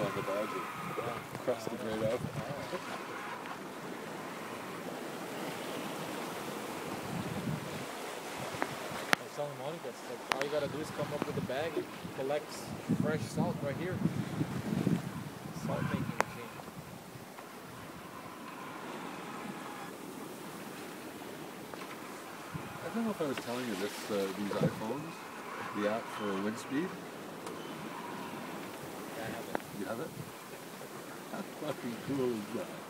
on the Badger. Across the Great Oak. I was telling Monica, like all you gotta do is come up with a bag and collect fresh salt right here. Salt making machine. I don't know if I was telling you this, uh, these iPhones, the app for wind speed. You? How fucking cool is that?